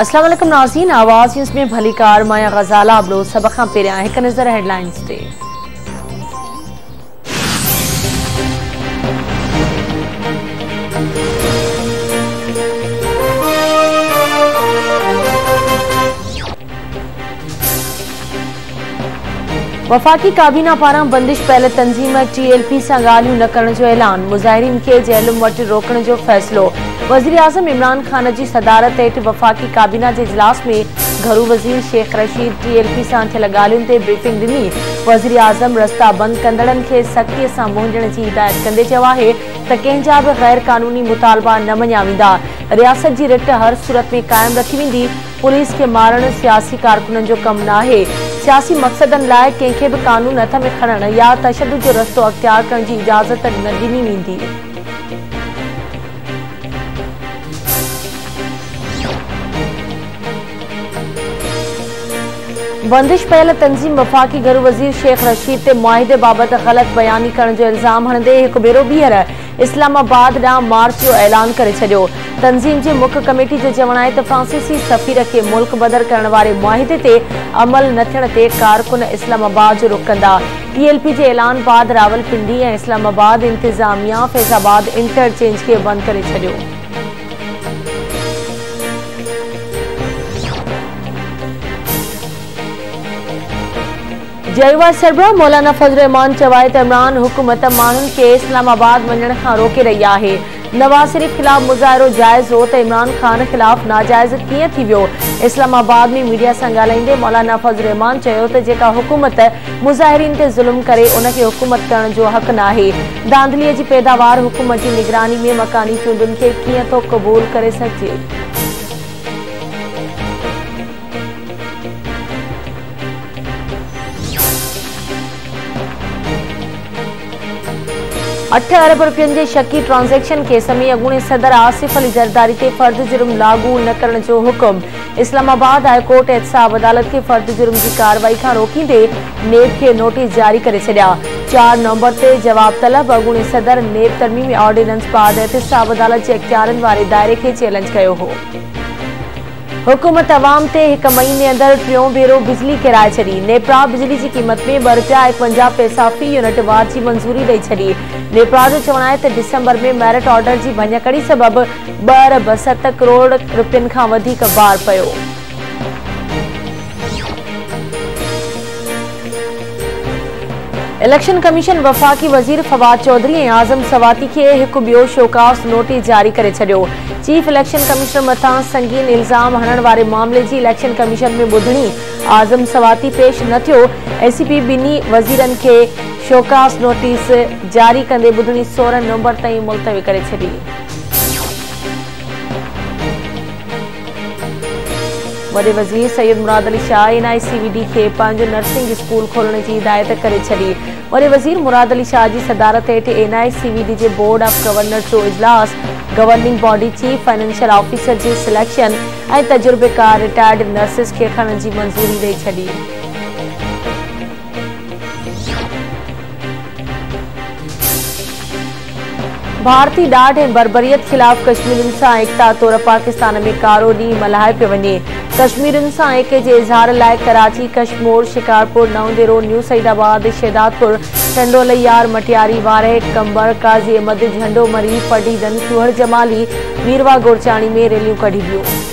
असलम नाजीन आवाज़ में भली कार माया गजाला अबलो लोग सबक पेरिया एक नज़र हेडलाइंस ते वफ़ाक़ी काबिना पारां बंदिश पयल तंज़ीम टी एल पी सां نکرن جو اعلان जो ऐलान मुज़न وٹ روکن جو فیصلو इमरान ख़ान जी सदारत صدارت वफ़ाक़ी काबीना जे इजलास में میں वज़ीर Sheikh Rashid T L P सां थियल ॻाल्हियुनि ते ब्रीफिंग ॾिनी वज़ीराज़म रस्ता बंदि कंदड़नि खे सख़्तीअ सां मोहण जी हिदायत कंदे चयो आहे गैर कानूनी मुतालबा न मञिया वेंदा रियासत जी रिट हर सूरत में क़ाइमु रखी वेंदी पुलिस खे मारण सियासी कारकुननि जो कमु न सियासी मक़सदनि लाइ कंहिंखे बि कानून हथ में खणणु या तशद जो रस्तो अख़्तियार करण जी इजाज़त न ॾिनी वेंदी बंदिश पयल तंज़ीम वफ़ाक़ी गर वज़ीर शेख रशीद ते मुआदे बाबति ग़लति बयानी करण जो इल्ज़ाम हणंदे हिकु भेरो ॿीहर इस्लामाबाद ॾांहुं मार्च जो ऐलान करे छॾियो तनज़ीम जी मुख्य कमेटी जो चवणु आहे त फ्रांसीसी सफ़ीर खे मुल्क़ बदर करण वारे मुआदे ते अमल न थियण ते कारकुन इस्लामाबाद जो रुख कंदा पी एल पी जे ऐलान बाद रावलपिंडी ऐं इस्लामाबाद इंतिज़ामिया फैज़ाबाद इंटरचेंज खे बंदि करे छॾियो जयवा सरबरा मौलाना फज़ुल रहमान चवां त इमरान हुकूमत माण्हुनि खे इस्लामाबाद वञण खां रोके रही आहे नवाज़ शरीफ़ ख़िलाफ़ मुज़ाहिरो जाइज़ हो त इमरान ख़ान ख़िलाफ़ नाजाइज़ कीअं थी वियो इस्लामाबाद में मीडिया सां ॻाल्हाईंदे मौलाना फज़ुल रहमान चयो त जेका हुकूमत मुज़ाहिरनि ते ज़ुल्म करे उन हुकूमत करण जो हक़ु न आहे धांधलीअ जी पैदावार हुकूमत जी निगरानी में मकानी चूंडुनि खे कीअं थो क़बूलु करे सघिजे अठ अरब रुपियनि जे शकी ट्रांज़ेक्शन केस में अगूणे सदर आसिफ़ अली ज़रदारी ते फर्द जुर्म लागू न करण जो हुकुम इस्लामाबाद हाई कोर्ट एतसा अदालत खे फ़र्द जुर्म जी कार्रवाई खां रोकींदे नेब खे नोटिस जारी करे छडि॒या चारि नवंबर ते जवाब तलब अॻूणे सदर नेब तरमीम ऑर्डिनेंस पारतसा अदालत जे इख़्तियारनि वारे दाइरे खे चैलेंज कयो हो हुकूमत आवाम ते एक महीने अंदर टों भेरों बिजली किराए छी नेपरा बिजली की क़ीमत में ब रुपया एकवंजा पैसा फी यूनिट वार की मंज़ूरी ॾेई छी नेपरा जो चवण है त डिसंबर में ऑर्डर की भंजकड़ी सबब ब ॿ सत करोड़ रुपियनि का वार पो इलेक्शन कमीशन वफ़ाक़ी वज़ीर फवाद चौधरी ऐं आज़म सवाती के एक बो शोकास नोटिस जारी कर चीफ इलेक्शन कमीशनर मथां संगीन इल्ज़ाम हणण वे मामले की इलेक्शन कमीशन में बुधनी आज़म सवाती पेश न थो एसीपी पी वजीर के खे शोकास नोटिस जारी कदे बुधनी सोरहं नवंबर ताईं मुल्तवी करे वॾे वज़ीर Syed Murad Ali Shah N I C V D खे पंहिंजो नर्सिंग स्कूल खोलण जी हिदायत करे छॾी वॾे वज़ीर मुराद अली शाह जी सदारत हेठि N I C V D J board of governor जो इजलास governing body chief financial officer जे सिलेक्शन ऐं तजुर्बेकार रिटायर्ड नर्सिस खे खणण जी मंज़ूरी ॾेई छॾी भारती ॾाढ ऐं बरबरीअ ख़िलाफ़ कश्मीरनि सां एकता तौरु पाकिस्तान में कारो ॾींहुं मल्हाए पियो वञे कश्मीरनि सां एक जे इज़हार लाइ कराची कश्मोर शिकारपुर नवंदेरो न्यूसईदाबाद शहदादपुर चंडोलयार मटियारी वारे कंबर काज़ी अहमद पडी फटीदम सुहर जमाली वीरवा गोड़चाणी में रेलियूं कढी वियूं